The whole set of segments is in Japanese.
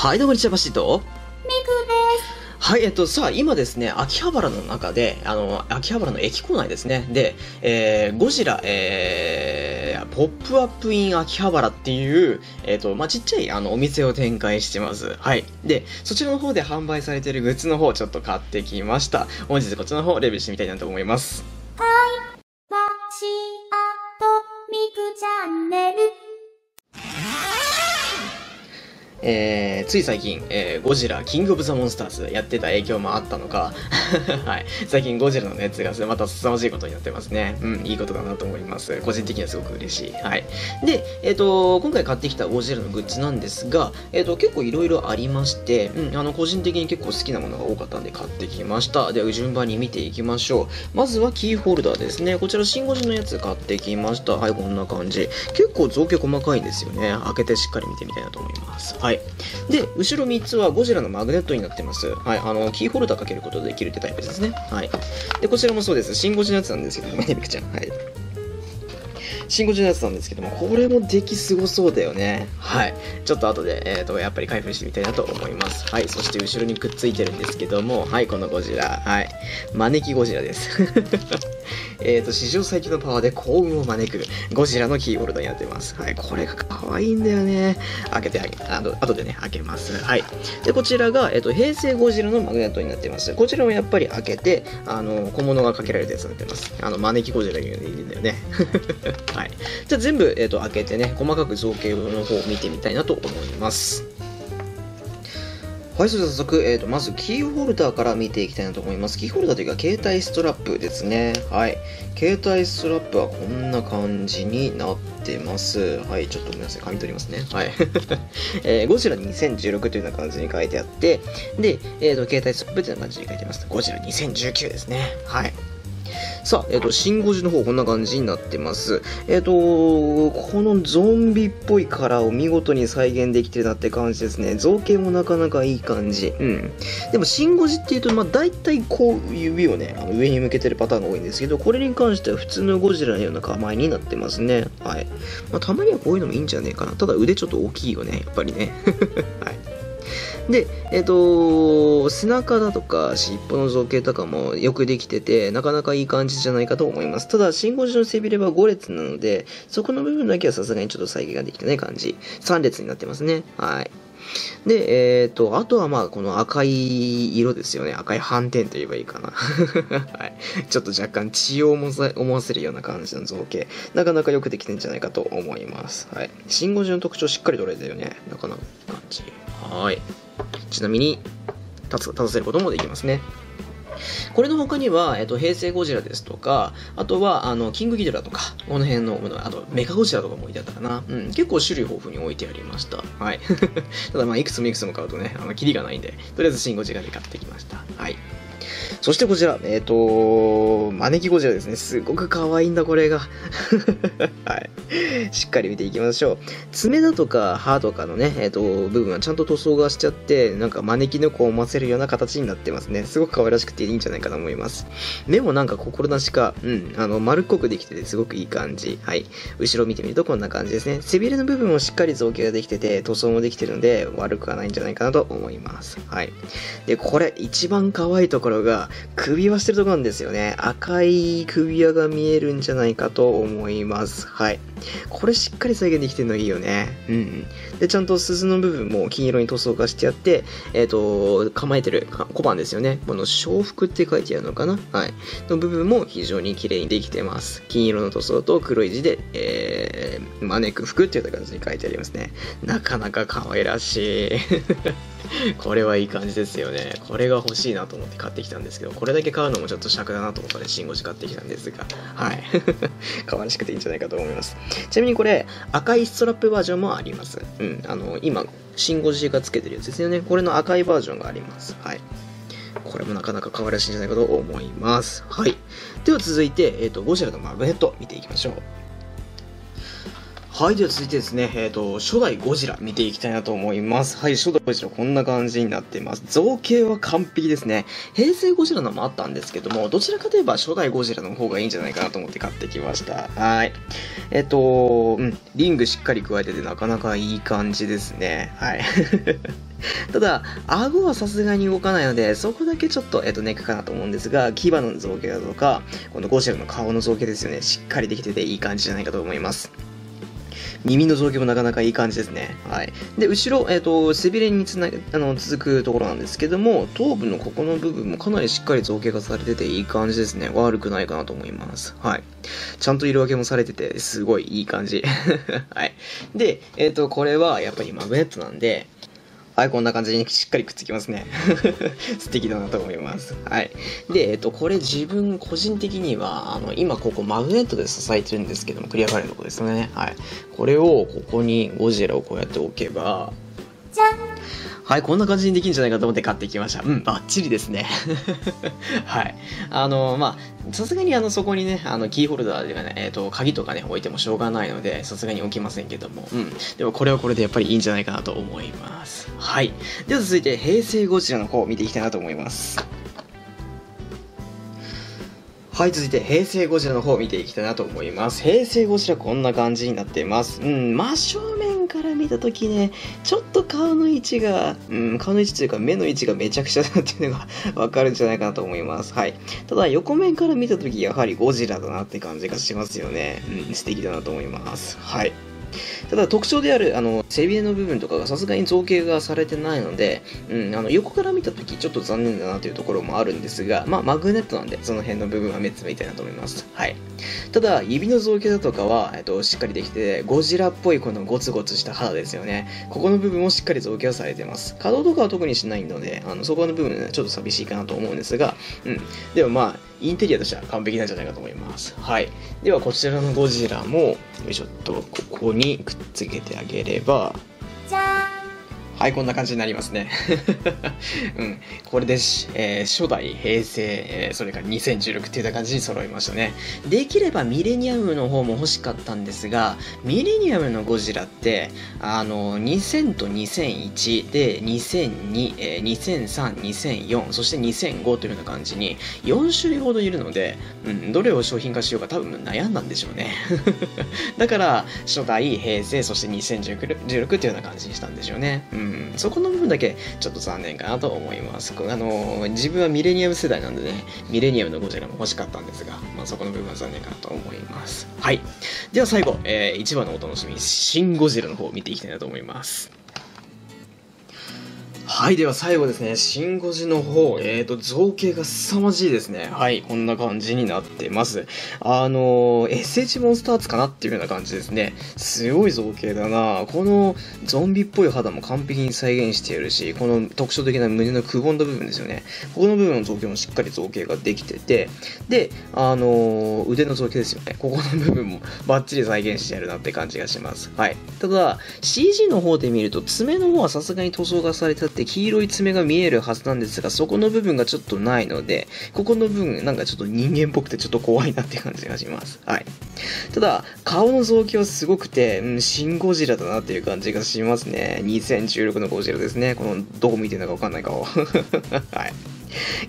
はい、どうも、リチャバシと。ミクです。はい、えっと、さあ、今ですね、秋葉原の中で、あの、秋葉原の駅構内ですね。で、えー、ゴジラ、えー、ポップアップイン秋葉原っていう、えっ、と、まあ、ちっちゃい、あの、お店を展開してます。はい。で、そちらの方で販売されているグッズの方、ちょっと買ってきました。本日こちらの方、レビューしてみたいなと思います。わしえー、つい最近、えー、ゴジラ、キングオブザモンスターズやってた影響もあったのか、はい、最近ゴジラの熱がまた凄まじいことになってますね。うん、いいことだなと思います。個人的にはすごく嬉しい。はい。で、えっ、と、今回買ってきたゴジラのグッズなんですが、えっ、と、結構いろいろありまして、うん、あの、個人的に結構好きなものが多かったんで買ってきました。では、順番に見ていきましょう。まずはキーホルダーですね。こちら、シンゴジのやつ買ってきました。はい、こんな感じ。結構造形細かいんですよね。開けてしっかり見てみたいなと思います。はい。いで、後ろ3つはゴジラのマグネットになってます。はい、あの、キーホルダーかけることでできるってタイプですね。はい。で、こちらもそうです。シンゴジのやつなんですけども、ねみくちゃん。はい。シンゴジのやつなんですけども、これも出来すごそうだよね。はい。ちょっと後で、えっ、と、やっぱり開封してみたいなと思います。はい。そして後ろにくっついてるんですけども、はい、このゴジラ。はい。招きゴジラです。えっと、史上最強のパワーで幸運を招くゴジラのキーホルダーになってます。はい。これが可愛いんだよね。開けてあげ、あの、後でね、開けます。はい。で、こちらが、えっと、平成ゴジラのマグネットになってます。こちらもやっぱり開けて、あの、小物がかけられたやつになってます。あの、招きゴジラがいるんだよね。はい。はいじゃあ全部、えっと、開けてね、細かく造形の方を見てみたいなと思います。はい、それでは早速、えー、とまずキーホルダーから見ていきたいなと思います。キーホルダーというか、携帯ストラップですね。はい。携帯ストラップはこんな感じになってます。はい、ちょっとごめんなさい、紙取りますね。はい。えーゴジラ2016というような感じに書いてあって、で、えー、と携帯ストラップというような感じに書いてます。ゴジラ2019ですね。はい。さあ、えっ、と、シンゴジの方、こんな感じになってます。えっ、と、このゾンビっぽいカラーを見事に再現できてるなって感じですね。造形もなかなかいい感じ。うん。でも、シンゴジっていうと、まあ、大体こう、指をね、あの上に向けてるパターンが多いんですけど、これに関しては普通のゴジラのような構えになってますね。はい。まあ、たまにはこういうのもいいんじゃねえかな。ただ、腕ちょっと大きいよね、やっぱりね。はい。で、えっ、と、背中だとか尻尾の造形とかもよくできてて、なかなかいい感じじゃないかと思います。ただ、信号時の背びれは5列なので、そこの部分だけはさすがにちょっと再現ができてない感じ。3列になってますね。はい。で、えっ、と、あとはまあ、この赤い色ですよね。赤い斑点といえばいいかな。はい。ちょっと若干血を思わ思わせるような感じの造形。なかなかよくできてんじゃないかと思います。はい。信号時の特徴しっかり取れてるよね。なかなか感じ。はい。ちなみに立つ立たせることもできますね。これの他には、えっと、平成ゴジラですとか、あとは、あの、キングギドラとか、この辺のもの、あと、メカゴジラとかも置いてあったかな。うん、結構種類豊富に置いてありました。はい。ただ、まあ、いくつもいくつも買うとね、あの、キリがないんで、とりあえずシンゴジラで買ってきました。はい。そしてこちら、えっ、と、招きゴジラですね。すごく可愛いんだ、これが。はい。しっかり見ていきましょう。爪だとか歯とかのね、えっ、と、部分はちゃんと塗装がしちゃって、なんか招き猫を思わせるような形になってますね。すごく可愛らしくていいんじゃないかなと思います。目もなんか心なしか、うん、あの、丸っこくできててすごくいい感じ。はい。後ろ見てみるとこんな感じですね。背びれの部分もしっかり造形ができてて、塗装もできてるので、悪くはないんじゃないかなと思います。はい。で、これ、一番可愛いところが、首輪してるとこなんですよね。赤い首輪が見えるんじゃないかと思います。はい。これしっかり再現できてるのいいよね。うんうん。で、ちゃんと鈴の部分も金色に塗装がしてあって、えっ、と、構えてる小判ですよね。この小福って書いてあるのかな？はい。の部分も非常に綺麗にできてます。金色の塗装と黒い字で、えー、招く服っていう感じに書いてありますね。なかなか可愛らしい。これはいい感じですよね。これが欲しいなと思って買ってきたんですけど、これだけ買うのもちょっと尺だなと思ったので、信号紙買ってきたんですが、はい。可愛らしくていいんじゃないかと思います。ちなみにこれ、赤いストラップバージョンもあります。うん。あの、今、信号紙がつけてるやつですよね。これの赤いバージョンがあります。はい。これもなかなか可愛らしいんじゃないかと思います。はい。では続いて、えっ、と、ゴジラのマグネット見ていきましょう。はい、では続いてですね、えっ、と、初代ゴジラ見ていきたいなと思います。はい、初代ゴジラこんな感じになっています。造形は完璧ですね。平成ゴジラのもあったんですけども、どちらかといえば初代ゴジラの方がいいんじゃないかなと思って買ってきました。はい。えっ、と、うん、リングしっかり加えててなかなかいい感じですね。はい。ただ、顎はさすがに動かないので、そこだけちょっと、えっと、ネックかなと思うんですが、牙の造形だとか、このゴジラの顔の造形ですよね。しっかりできてていい感じじゃないかと思います。耳の造形もなかなかいい感じですね。はい。で、後ろ、えっ、と、背びれにつなあの続くところなんですけども、頭部のここの部分もかなりしっかり造形化されてていい感じですね。悪くないかなと思います。はい。ちゃんと色分けもされてて、すごいいい感じ。はい。で、えっ、と、これはやっぱりマグネットなんで、はい、こんな感じにしっかりくっつきますね。素敵だなと思います。はい。で、えっと、これ自分個人的には、あの、今ここマグネットで支えてるんですけども、クリアファイルのとこですね。はい。これをここにゴジラをこうやって置けば、じゃんはい、こんな感じにできるんじゃないかと思って買ってきました。うん、バッチリですね。はい。あの、まあ、さすがにあの、そこにね、あの、キーホルダーではね、えっ、と、鍵とかね、置いてもしょうがないので、さすがに置きませんけども、うん。でもこれはこれでやっぱりいいんじゃないかなと思います。はい。では続いて、平成ゴジラの方を見ていきたいなと思います。はい、続いて平成ゴジラの方を見ていきたいなと思います。平成ゴジラこんな感じになっています。うん、真正面から見た時ね、ちょっと顔の位置が、うん、顔の位置というか目の位置がめちゃくちゃだなっていうのが わかるんじゃないかなと思います。はい。ただ横面から見た時やはりゴジラだなって感じがしますよね。うん、素敵だなと思います。はい。ただ特徴であるあの背びれの部分とかがさすがに造形がされてないので、うん、あの横から見た時ちょっと残念だなというところもあるんですが、まあ、マグネットなんでその辺の部分は目つぶりたいなと思います、はい、ただ指の造形だとかは、えっと、しっかりできてゴジラっぽいこのゴツゴツした肌ですよね。ここの部分もしっかり造形はされてます。可動とかは特にしないのであのそこの部分、ね、ちょっと寂しいかなと思うんですが、うん、でもまあインテリアとしては完璧なんじゃないかと思います。はい。では、こちらのゴジラも、よいしょっと、ここににくっつけてあげれば、はい、こんな感じになりますね。うん。これでし、えー初代、平成、えーそれから2016っていった感じに揃いましたね。できればミレニアムの方も欲しかったんですが、ミレニアムのゴジラって、あの、2000と2001で、2002、えー2003、2004、そして2005というような感じに、4種類ほどいるので、うん、どれを商品化しようか多分悩んだんでしょうね。だから、初代、平成、そして2016っていうような感じにしたんでしょうね。うん、そこの部分だけちょっと残念かなと思います。あの自分はミレニアム世代なんでね、ミレニアムのゴジラも欲しかったんですが、まあ、そこの部分は残念かなと思います。はい。では最後、えー、一番のお楽しみ、シン・ゴジラの方を見ていきたいなと思います。はい、では最後ですね、シン・ゴジの方、えーと、造形が凄まじいですね。はい、こんな感じになってます。あのー、SH モンスターズかなっていうような感じですね。すごい造形だなこのゾンビっぽい肌も完璧に再現しているし、この特徴的な胸のくぼんだ部分ですよね。ここの部分の造形もしっかり造形ができてて、で、あのー、腕の造形ですよね。ここの部分もバッチリ再現してやるなって感じがします。はい。ただ、CG の方で見ると、爪の方はさすがに塗装がされてあって、黄色い爪が見えるはずなんですが、そこの部分がちょっとないので、ここの部分、なんかちょっと人間っぽくてちょっと怖いなって感じがします。はい。ただ、顔の造形はすごくて、うん、シン・ゴジラだなっていう感じがしますね。2016のゴジラですね。この、どこ見てるのかわかんない顔。はい。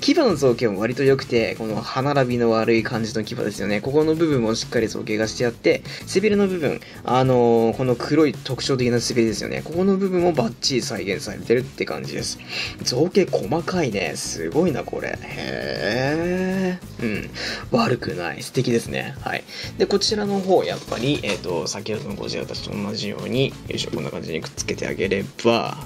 牙の造形も割と良くて、この歯並びの悪い感じの牙ですよね。ここの部分もしっかり造形がしてあって、背びれの部分、あのーこの黒い特徴的な背びれですよね。ここの部分もバッチリ再現されてるって感じです。造形細かいね。すごいな、これ。へー。うん。悪くない。素敵ですね。はい。で、こちらの方、やっぱり、えっ、と、先ほどのゴジラたちと同じように、よいしょ、こんな感じにくっつけてあげれば、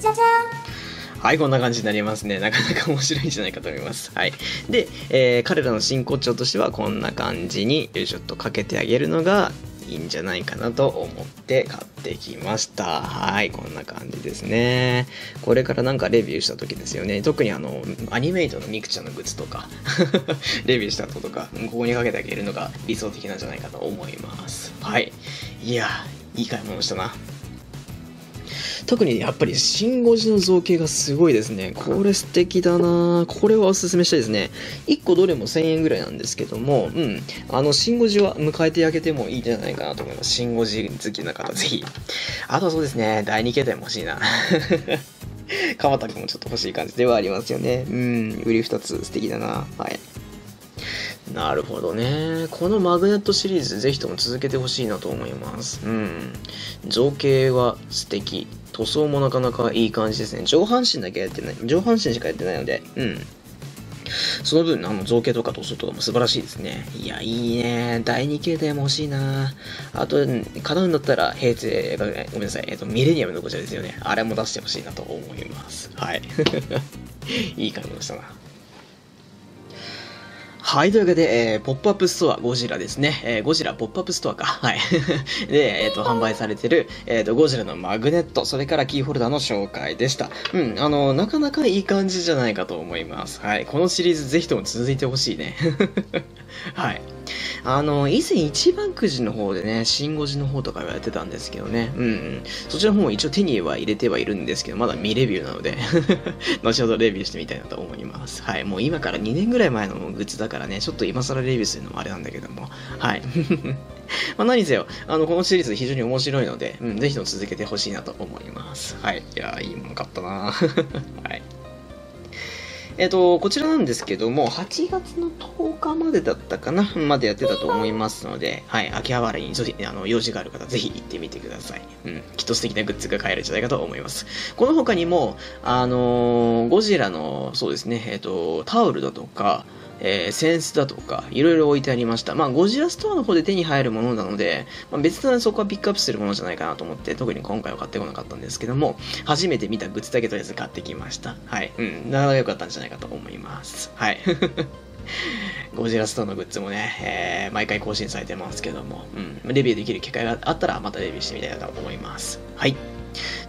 じゃじゃんはい、こんな感じになりますね。なかなか面白いんじゃないかと思います。はい。で、えー彼らの真骨頂としては、こんな感じに、よいしょっとかけてあげるのがいいんじゃないかなと思って買ってきました。はい、こんな感じですね。これからなんかレビューした時ですよね。特にあの、アニメイトのミクちゃんのグッズとか、レビューした後とか、ここにかけてあげるのが理想的なんじゃないかと思います。はい。いや、いい買い物したな。特にやっぱりシンゴジの造形がすごいですね。これ素敵だなこれはおすすめしたいですね。1個どれも1000円ぐらいなんですけども、うん。あの、シンゴジは迎えてあげてもいいんじゃないかなと思います。シンゴジ好きな方、ぜひ。あとはそうですね、第2形態も欲しいな。川田君もちょっと欲しい感じではありますよね。うん、売り2つ素敵だな。はい。なるほどね。このマグネットシリーズ、ぜひとも続けてほしいなと思います。うん。造形は素敵。塗装もなかなかいい感じですね。上半身だけやってない。上半身しかやってないので、うん。その分、あの、造形とか塗装とかも素晴らしいですね。いや、いいね。第2形態も欲しいなあと、叶うんだったら、平成、ごめんなさい。えっと、ミレニアムのこちらですよね。あれも出してほしいなと思います。はい。いい感じでしたな。はい、というわけで、えー、ポップアップストアゴジラですね。えー、ゴジラポップアップストアか。はい。で、えっ、ー、と、販売されてる、えっ、と、ゴジラのマグネット、それからキーホルダーの紹介でした。うん、あの、なかなかいい感じじゃないかと思います。はい。このシリーズぜひとも続いてほしいね。はい。あの、以前一番くじの方でね、シンゴジの方とか言われてたんですけどね、うん、うん、そちらの方も一応手には入れてはいるんですけど、まだ未レビューなので 後ほどレビューしてみたいなと思います。はい、もう今から2年ぐらい前のグッズだからね、ちょっと今更レビューするのもあれなんだけども、はい。まあ何せよ、あの、このシリーズ非常に面白いので、うん、ぜひとも続けてほしいなと思います。はい。いやいいもの買ったなはい。えっ、と、こちらなんですけども、8月の10日までだったかなまでやってたと思いますので、はい、秋葉原にあの用事がある方、ぜひ行ってみてください。うん、きっと素敵なグッズが買えるんじゃないかと思います。この他にも、あのー、ゴジラの、そうですね、えっ、と、タオルだとか、えー、センスだとか、いろいろ置いてありました。まあ、ゴジラストアの方で手に入るものなので、まあ、別にそこはピックアップするものじゃないかなと思って、特に今回は買ってこなかったんですけども、初めて見たグッズだけとりあえず買ってきました。はい。うん、なかなか良かったんじゃないかと思います。はい。ゴジラストアのグッズもね、えー、毎回更新されてますけども、うん、レビューできる機会があったら、またレビューしてみたいなと思います。はい。というわ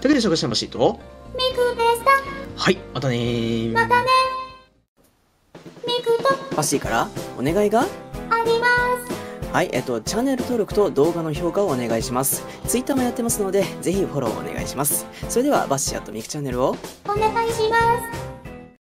けで、紹介してほしいと、ミクでした。はい、またねまたねミクとファッシーからお願いが？あります。はい、えっと、チャンネル登録と動画の評価をお願いします。Twitter もやってますので、ぜひフォローお願いします。それでは、バッシーとミクチャンネルをお願いします。